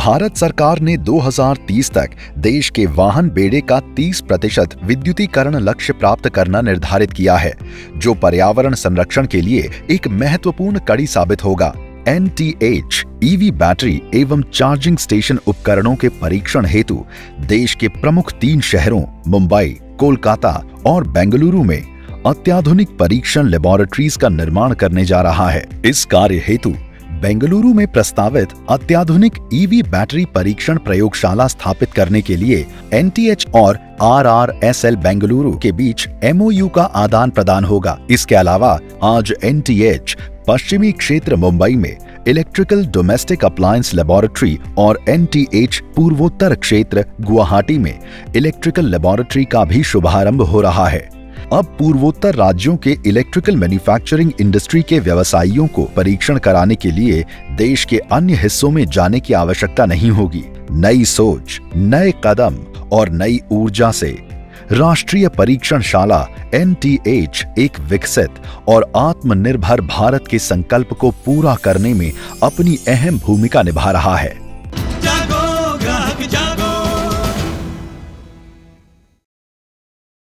भारत सरकार ने 2030 तक देश के वाहन बेड़े का 30 प्रतिशत विद्युतीकरण लक्ष्य प्राप्त करना निर्धारित किया है, जो पर्यावरण संरक्षण के लिए एक महत्वपूर्ण कड़ी साबित होगा। N T H EV battery एवं चार्जिंग स्टेशन उपकरणों के परीक्षण हेतु देश के प्रमुख तीन शहरों, मुंबई, कोलकाता और बेंगलुरु में अत्याधुनिक परीक्षण लेबोरेटरीज का निर्माण करने जा रहा है। इस कार्य हेतु बेंगलुरु में प्रस्तावित अत्याधुनिक ईवी बैटरी परीक्षण प्रयोगशाला स्थापित करने के लिए एनटीएच और आरआरएसएल बेंगलुरु के बीच एमओयू का आदान प्रदान होगा। इसके अलावा आज एनटीएच पश्चिमी क्षेत्र मुंबई में इलेक्ट्रिकल डोमेस्टिक अप्लायंस लेबोरेटरी और एनटीएच पूर्वोत्तर क्षेत्र गुवाहाटी में इलेक्ट्रिकल लेबोरेटरी का भी शुभारंभ हो रहा है। अब पूर्वोत्तर राज्यों के इलेक्ट्रिकल मैन्युफैक्चरिंग इंडस्ट्री के व्यवसायियों को परीक्षण कराने के लिए देश के अन्य हिस्सों में जाने की आवश्यकता नहीं होगी। नई सोच, नए कदम और नई ऊर्जा से राष्ट्रीय परीक्षणशाला एन एक विकसित और आत्मनिर्भर भारत के संकल्प को पूरा करने में अपनी अहम भूमिका निभा रहा है।